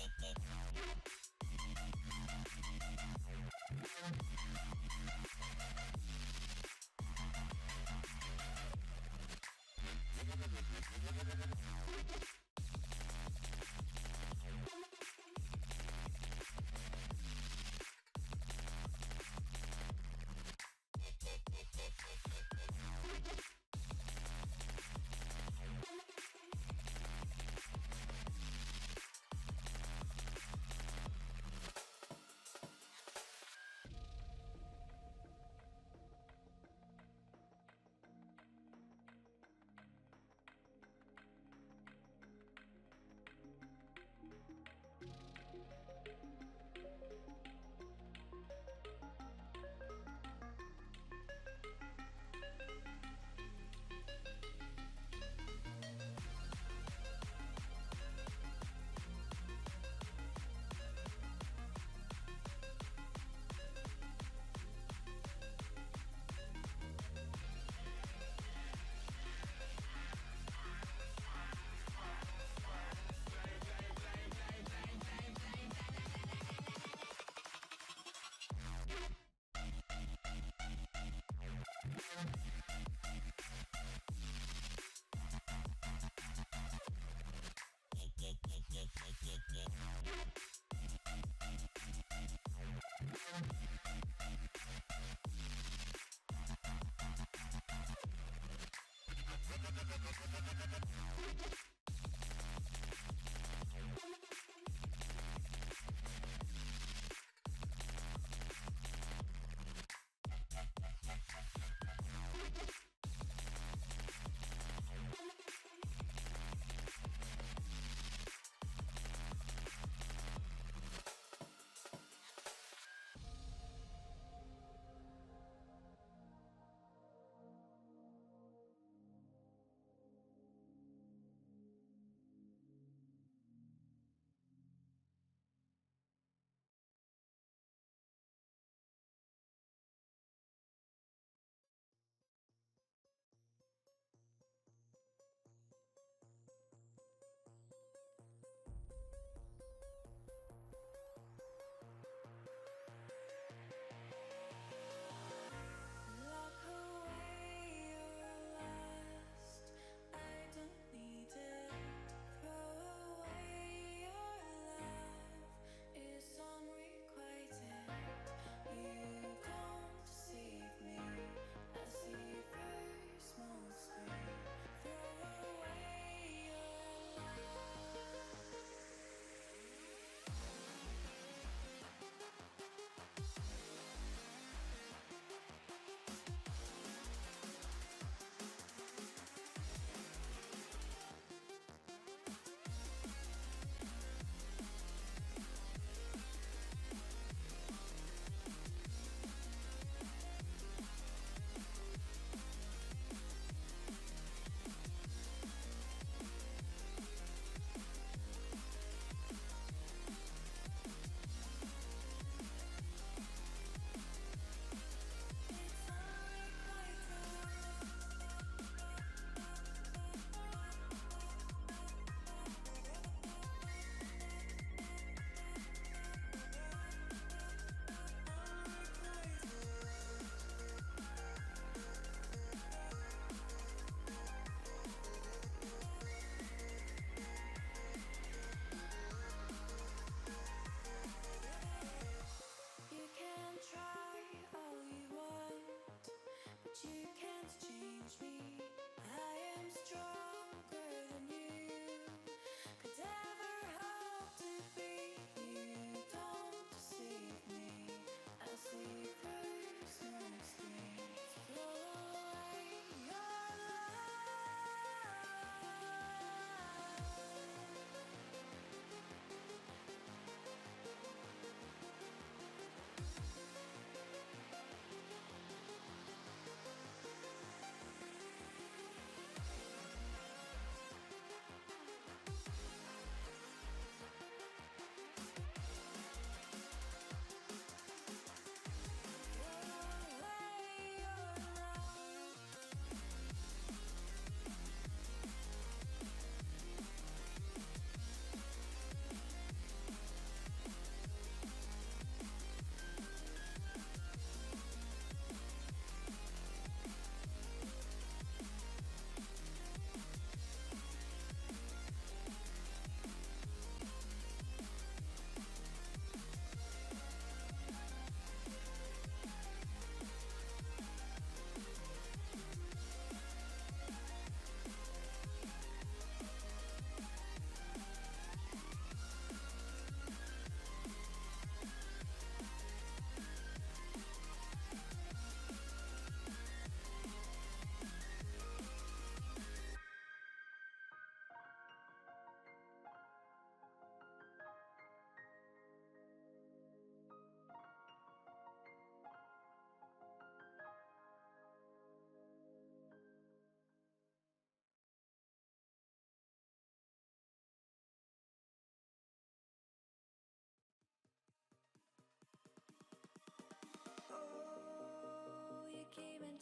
Thank you.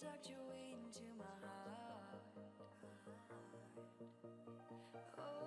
Tucked way into my heart. Oh,